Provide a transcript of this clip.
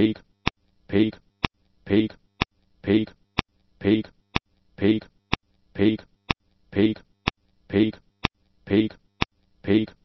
peak, peak, peak, peak, peak, peak, peak, peak, peak, peak, peak, peak,